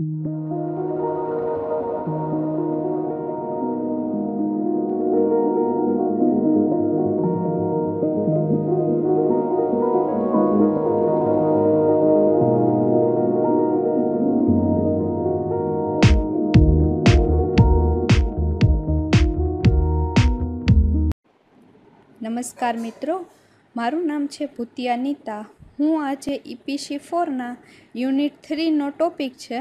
નમસ્કાર મિત્રો મારું નામ છે ભૂતિયા નીતા. હું આજે ઈપીસી ફોરના યુનિટ થ્રીનો ટોપિક છે,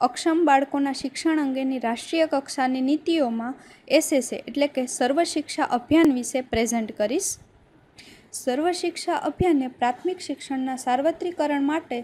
અક્ષમ બાળકોના શિક્ષણ અંગેની રાષ્ટ્રીય કક્ષાની નીતિઓમાં એસએસએ એટલે કે સર્વ શિક્ષા અભિયાન વિશે પ્રેઝન્ટ કરીશ. સર્વ શિક્ષા અભિયાનને પ્રાથમિક શિક્ષણના સાર્વત્રિકરણ માટે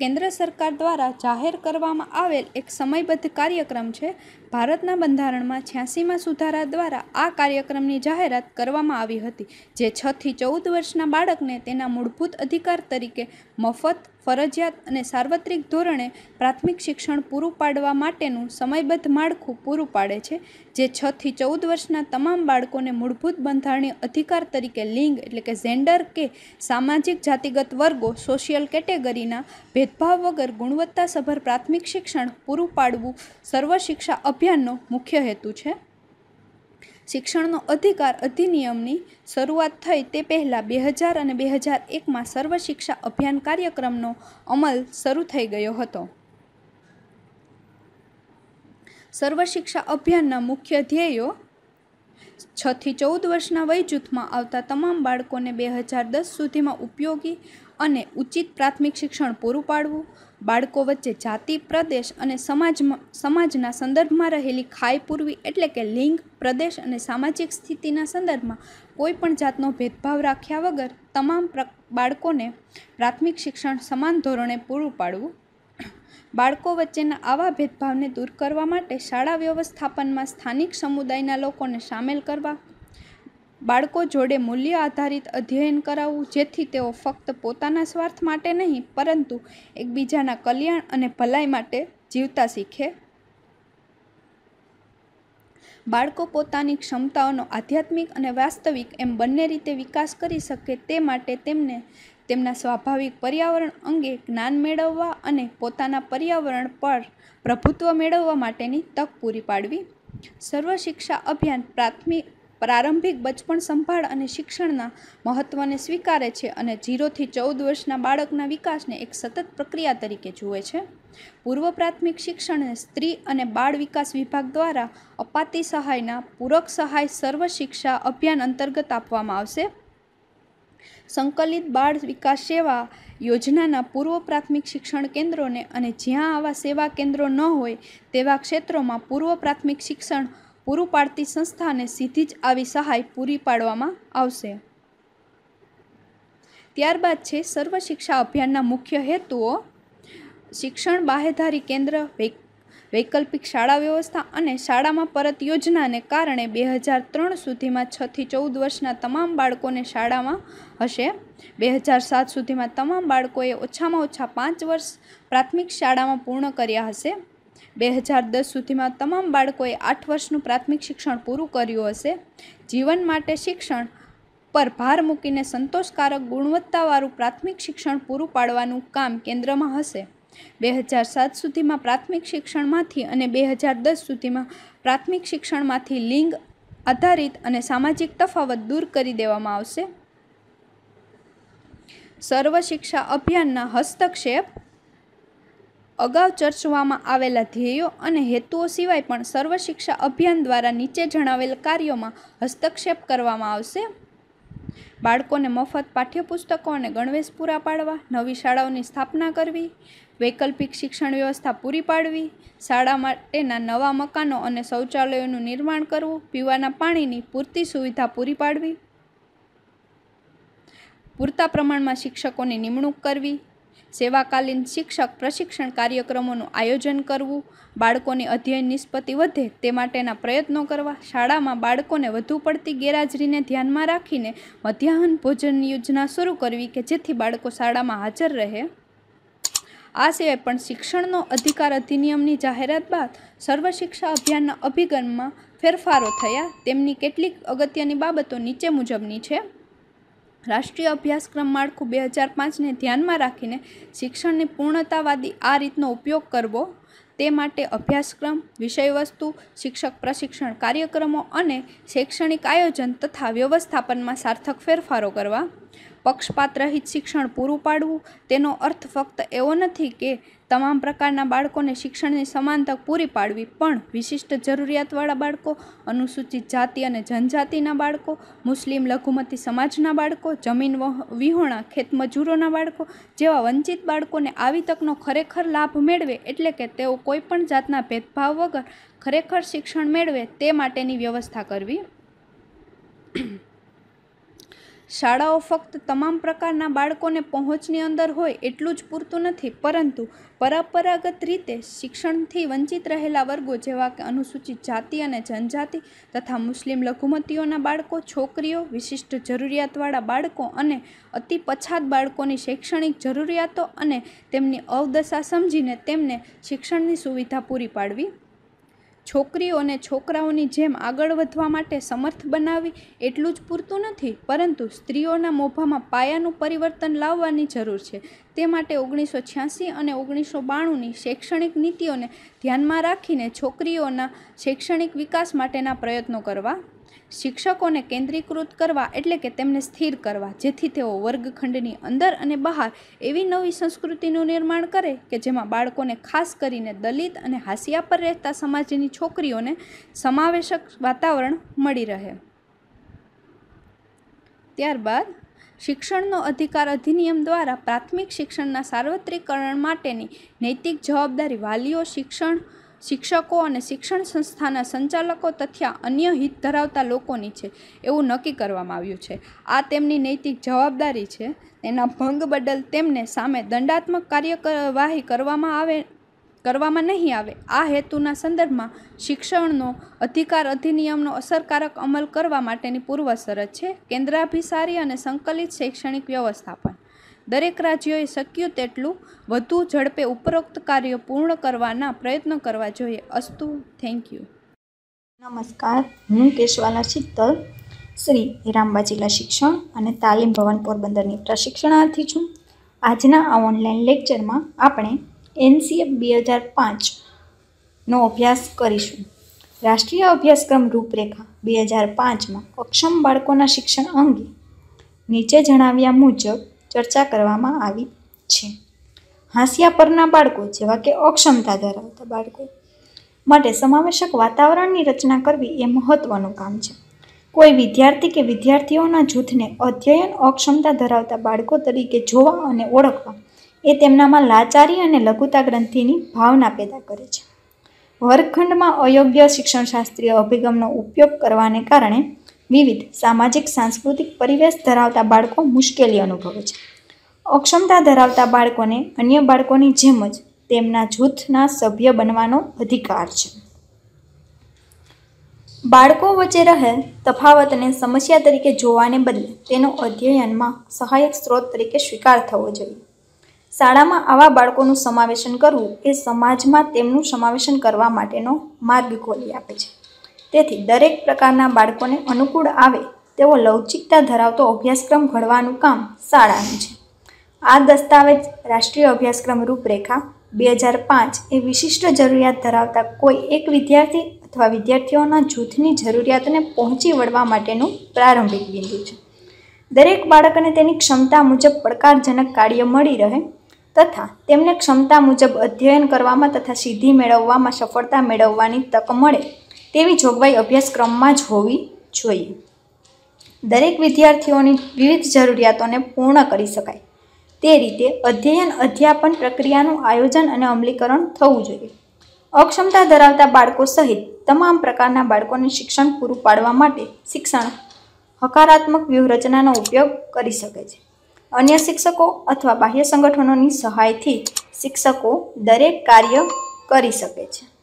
કેન્દ્ર સરકાર દ્વારા જાહેર કરવામાં આવેલ એક સમયબદ્ધ કાર્યક્રમ છે. ભારતના બંધારણમાં છ્યાસીમાં સુધારા દ્વારા આ કાર્યક્રમની જાહેરાત કરવામાં આવી હતી, જે છથી ચૌદ વર્ષના બાળકને તેના મૂળભૂત અધિકાર તરીકે મફત, ફરજિયાત અને સાર્વત્રિક ધોરણે પ્રાથમિક શિક્ષણ પૂરું પાડવા માટેનું સમયબદ્ધ માળખું પૂરું પાડે છે, જે છથી ચૌદ વર્ષના તમામ બાળકોને મૂળભૂત બંધારણીય અધિકાર તરીકે લિંગ એટલે કે જેન્ડર કે સામાજિક, જાતિગત વર્ગો સોશિયલ કેટેગરીના ભેદભાવ વગર ગુણવત્તાસભર પ્રાથમિક શિક્ષણ પૂરું પાડવું સર્વ શિક્ષા અભિયાનનો મુખ્ય હેતુ છે. શિક્ષણનો અધિકાર અધિનિયમની શરૂઆત થઈ તે પહેલાં બે હજાર અને બે હજાર એકમાં સર્વ શિક્ષા અભિયાન કાર્યક્રમનો અમલ શરૂ થઈ ગયો હતો. સર્વ શિક્ષા અભિયાનના મુખ્ય ધ્યેયો છ થી ચૌદ વર્ષના વય જૂથમાં આવતા તમામ બાળકોને બે હજાર દસ સુધીમાં ઉપયોગી અને ઉચિત પ્રાથમિક શિક્ષણ પૂરું પાડવું, બાળકો વચ્ચે જાતિ, પ્રદેશ અને સમાજમાં, સમાજના સંદર્ભમાં રહેલી ખાઈ પૂરવી એટલે કે લિંગ, પ્રદેશ અને સામાજિક સ્થિતિના સંદર્ભમાં કોઈ પણ જાતનો ભેદભાવ રાખ્યા વગર તમામ બાળકોને પ્રાથમિક શિક્ષણ સમાન ધોરણે પૂરું પાડવું બાળકો વચ્ચેના આવા ભેદભાવને દૂર કરવા માટે શાળા વ્યવસ્થાપનમાં સ્થાનિક સમુદાયના લોકોને સામેલ કરવા, બાળકો જોડે મૂલ્ય આધારિત અધ્યયન કરાવવું, જેથી તેઓ ફક્ત પોતાના સ્વાર્થ માટે નહીં, પરંતુ એકબીજાના કલ્યાણ અને ભલાઈ માટે જીવતા શીખે. બાળકો પોતાની ક્ષમતાઓનો આધ્યાત્મિક અને વાસ્તવિક એમ બંને રીતે વિકાસ કરી શકે તે માટે તેમને તેમના સ્વાભાવિક પર્યાવરણ અંગે જ્ઞાન મેળવવા અને પોતાના પર્યાવરણ પર પ્રભુત્વ મેળવવા માટેની તક પૂરી પાડવી. સર્વ શિક્ષા અભિયાન પ્રાથમિક પ્રારંભિક બચપણ સંભાળ અને શિક્ષણના મહત્ત્વને સ્વીકારે છે અને જીરોથી ચૌદ વર્ષના બાળકના વિકાસને એક સતત પ્રક્રિયા તરીકે જુએ છે. પૂર્વ પ્રાથમિક શિક્ષણને સ્ત્રી અને બાળ વિકાસ વિભાગ દ્વારા અપાતી સહાયના પૂરક સહાય સર્વ શિક્ષા અભિયાન અંતર્ગત આપવામાં આવશે. સંકલિત બાળ વિકાસ સેવા યોજનાના પૂર્વ પ્રાથમિક શિક્ષણ કેન્દ્રોને અને જ્યાં આવા સેવા કેન્દ્રો ન હોય તેવા ક્ષેત્રોમાં પૂર્વ પ્રાથમિક શિક્ષણ પૂરું પાડતી સંસ્થાને સીધી જ આવી સહાય પૂરી પાડવામાં આવશે. ત્યારબાદ છે સર્વ શિક્ષા અભિયાનના મુખ્ય હેતુઓ. શિક્ષણ બાહેધારી કેન્દ્ર વૈકલ્પિક શાળા વ્યવસ્થા અને શાળામાં પરત યોજનાને કારણે બે હજાર ત્રણ સુધીમાં છથી ચૌદ વર્ષના તમામ બાળકોને શાળામાં હશે. બે હજાર સાત સુધીમાં તમામ બાળકોએ ઓછામાં ઓછા પાંચ વર્ષ પ્રાથમિક શાળામાં પૂર્ણ કર્યા હશે. બે હજાર દસ સુધીમાં તમામ બાળકોએ આઠ વર્ષનું પ્રાથમિક શિક્ષણ પૂરું કર્યું હશે. જીવન માટે શિક્ષણ પર ભાર મૂકીને સંતોષકારક ગુણવત્તાવાળું પ્રાથમિક શિક્ષણ પૂરું પાડવાનું કામ કેન્દ્રમાં હશે. બે હજાર સાત સુધીમાં પ્રાથમિક શિક્ષણમાંથી અને બે હજાર દસ સુધીમાં પ્રાથમિક શિક્ષણમાંથી લિંગ આધારિત અને સામાજિક તફાવત દૂર કરી દેવામાં આવશે. સર્વ શિક્ષા અભિયાનના હસ્તક્ષેપ અગાઉ ચર્ચવામાં આવેલા ધ્યેયો અને હેતુઓ સિવાય પણ સર્વ શિક્ષા અભિયાન દ્વારા નીચે જણાવેલ કાર્યોમાં હસ્તક્ષેપ કરવામાં આવશે. બાળકોને મફત પાઠ્યપુસ્તકો અને ગણવેશ પૂરા પાડવા, નવી શાળાઓની સ્થાપના કરવી, વૈકલ્પિક શિક્ષણ વ્યવસ્થા પૂરી પાડવી, શાળા માટેના નવા મકાનો અને શૌચાલયોનું નિર્માણ કરવું, પીવાના પાણીની પૂરતી સુવિધા પૂરી પાડવી, પૂરતા પ્રમાણમાં શિક્ષકોની નિમણૂક કરવી સેવાકાલીન શિક્ષક પ્રશિક્ષણ કાર્યક્રમોનું આયોજન કરવું, બાળકોની અધ્યયન નિષ્પત્તિ વધે તે માટેના પ્રયત્નો કરવા, શાળામાં બાળકોને વધુ પડતી ગેરહાજરીને ધ્યાનમાં રાખીને મધ્યાહન ભોજન યોજના શરૂ કરવી કે જેથી બાળકો શાળામાં હાજર રહે. આ સિવાય પણ શિક્ષણનો અધિકાર અધિનિયમની જાહેરાત બાદ સર્વ શિક્ષા અભિયાનના અભિગમમાં ફેરફારો થયા. તેમની કેટલીક અગત્યની બાબતો નીચે મુજબની છે. રાષ્ટ્રીય અભ્યાસક્રમ માળખું બે હજાર પાંચને ધ્યાનમાં રાખીને શિક્ષણની પૂર્ણતાવાદી આ રીતનો ઉપયોગ કરવો, તે માટે અભ્યાસક્રમ, વિષયવસ્તુ, શિક્ષક પ્રશિક્ષણ કાર્યક્રમો અને શૈક્ષણિક આયોજન તથા વ્યવસ્થાપનમાં સાર્થક ફેરફારો કરવા પક્ષપાત રહિત શિક્ષણ પૂરું પાડવું, તેનો અર્થ ફક્ત એવો નથી કે તમામ પ્રકારના બાળકોને શિક્ષણની સમાન તક પૂરી પાડવી, પણ વિશિષ્ટ જરૂરિયાતવાળા બાળકો, અનુસૂચિત જાતિ અને જનજાતિના બાળકો, મુસ્લિમ લઘુમતી સમાજના બાળકો, જમીન વિહોણા ખેતમજૂરોના બાળકો જેવા વંચિત બાળકોને આવી તકનો ખરેખર લાભ મેળવે એટલે કે તેઓ કોઈપણ જાતના ભેદભાવ વગર ખરેખર શિક્ષણ મેળવે તે માટેની વ્યવસ્થા કરવી. શાળાઓ ફક્ત તમામ પ્રકારના બાળકોને પહોંચની અંદર હોય એટલું જ પૂરતું નથી, પરંતુ પરંપરાગત રીતે શિક્ષણથી વંચિત રહેલા વર્ગો જેવા કે અનુસૂચિત જાતિ અને જનજાતિ તથા મુસ્લિમ લઘુમતીઓના બાળકો, છોકરીઓ, વિશિષ્ટ જરૂરિયાતવાળા બાળકો અને અતિ પછાત બાળકોની શૈક્ષણિક જરૂરિયાતો અને તેમની અવદશા સમજીને તેમને શિક્ષણની સુવિધા પૂરી પાડવી છોકરીઓને છોકરાઓની જેમ આગળ વધવા માટે સમર્થ બનાવવી એટલું જ પૂરતું નથી, પરંતુ સ્ત્રીઓના મોભામાં પાયાનું પરિવર્તન લાવવાની જરૂર છે. તે માટે ઓગણીસો છ્યાસી અને ઓગણીસો બાણુંની શૈક્ષણિક નીતિઓને ધ્યાનમાં રાખીને છોકરીઓના શૈક્ષણિક વિકાસ માટેના પ્રયત્નો કરવા શિક્ષકોને કેન્દ્રીકૃત કરવા એટલે કે તેમને સ્થિર કરવા, જેથી તેઓ વર્ગખંડની અંદર અને બહાર એવી નવી સંસ્કૃતિનું નિર્માણ કરે કે જેમાં બાળકોને ખાસ કરીને દલિત અને હાંસિયા પર રહેતા સમાજની છોકરીઓને સમાવેશક વાતાવરણ મળી રહે. ત્યારબાદ, શિક્ષણનો અધિકાર અધિનિયમ દ્વારા પ્રાથમિક શિક્ષણના સાર્વત્રિકરણ માટેની નૈતિક જવાબદારી વાલીઓ શિક્ષણ શિક્ષકો અને શિક્ષણ સંસ્થાના સંચાલકો તથા અન્ય હિત ધરાવતા લોકોની છે એવું નક્કી કરવામાં આવ્યું છે. આ તેમની નૈતિક જવાબદારી છે. એના ભંગ બદલ તેમને સામે દંડાત્મક કાર્યવાહી કરવામાં આવે, કરવામાં નહીં આવે. આ હેતુના સંદર્ભમાં શિક્ષણનો અધિકાર અધિનિયમનો અસરકારક અમલ કરવા માટેની પૂર્વશરત છે. કેન્દ્રાભિસારી અને સંકલિત શૈક્ષણિક વ્યવસ્થાપન. દરેક રાજ્યોએ શક્ય તેટલું વધુ ઝડપે ઉપરોક્ત કાર્યો પૂર્ણ કરવાના પ્રયત્નો કરવા જોઈએ. અસ્તુ, થેન્ક યુ. નમસ્કાર. હું કેશવાલા ચિત્તલ શ્રી રામબા જિલ્લા શિક્ષણ અને તાલીમ ભવન પોરબંદરની પ્રશિક્ષણાર્થી છું. આજના આ ઓનલાઈન લેક્ચરમાં આપણે એનસીએફ બે હજાર પાંચનો અભ્યાસ કરીશું. રાષ્ટ્રીય અભ્યાસક્રમ રૂપરેખા બે હજાર પાંચમાં અક્ષમ બાળકોના શિક્ષણ અંગે નીચે જણાવ્યા મુજબ ચર્ચા કરવામાં આવી છે. હાંસિયા પરના બાળકો જેવા કે અક્ષમતા ધરાવતા બાળકો માટે સમાવેશક વાતાવરણની રચના કરવી એ મહત્વનું કામ છે. કોઈ વિદ્યાર્થી કે વિદ્યાર્થીઓના જૂથને અધ્યયન અક્ષમતા ધરાવતા બાળકો તરીકે જોવા અને ઓળખવા એ તેમનામાં લાચારી અને લઘુતા ગ્રંથિની ભાવના પેદા કરે છે. વર્ગખંડમાં અયોગ્ય શિક્ષણશાસ્ત્રીય અભિગમનો ઉપયોગ કરવાને કારણે વિવિધ સામાજિક, સાંસ્કૃતિક પરિવેશ ધરાવતા બાળકો મુશ્કેલી અનુભવે છે. અક્ષમતા ધરાવતા બાળકોને અન્ય બાળકોની જેમ જ તેમના જૂથના સભ્ય બનવાનો અધિકાર છે. બાળકો વચ્ચે રહેલ તફાવતને સમસ્યા તરીકે જોવાને બદલે તેનો અધ્યયનમાં સહાયક સ્ત્રોત તરીકે સ્વીકાર થવો જોઈએ. શાળામાં આવા બાળકોનું સમાવેશન કરવું એ સમાજમાં તેમનું સમાવેશન કરવા માટેનો માર્ગ ખોલી આપે છે. તેથી દરેક પ્રકારના બાળકોને અનુકૂળ આવે તેવો લવચિકતા ધરાવતો અભ્યાસક્રમ ઘડવાનું કામ શાળાનું છે. આ દસ્તાવેજ રાષ્ટ્રીય અભ્યાસક્રમ રૂપરેખા બે હજાર પાંચ એ વિશિષ્ટ જરૂરિયાત ધરાવતા કોઈ એક વિદ્યાર્થી અથવા વિદ્યાર્થીઓના જૂથની જરૂરિયાતને પહોંચી વળવા માટેનું પ્રારંભિક બિંદુ છે. દરેક બાળકને તેની ક્ષમતા મુજબ પડકારજનક કાર્ય મળી રહે તથા તેમને ક્ષમતા મુજબ અધ્યયન કરવામાં તથા સિદ્ધિ મેળવવામાં સફળતા મેળવવાની તક મળે તેવી જોગવાઈ અભ્યાસક્રમમાં જ હોવી જોઈએ. દરેક વિદ્યાર્થીઓની વિવિધ જરૂરિયાતોને પૂર્ણ કરી શકાય. તે રીતે અધ્યયન, અધ્યાપન પ્રક્રિયાનું આયોજન અને અમલીકરણ થવું જોઈએ. અક્ષમતા ધરાવતા બાળકો સહિત તમામ પ્રકારના બાળકોને શિક્ષણ પૂરું પાડવા માટે શિક્ષણ હકારાત્મક વ્યૂહરચનાનો ઉપયોગ કરી શકે છે. અન્ય શિક્ષકો અથવા બાહ્ય સંગઠનોની સહાયથી શિક્ષકો દરેક કાર્ય કરી શકે છે.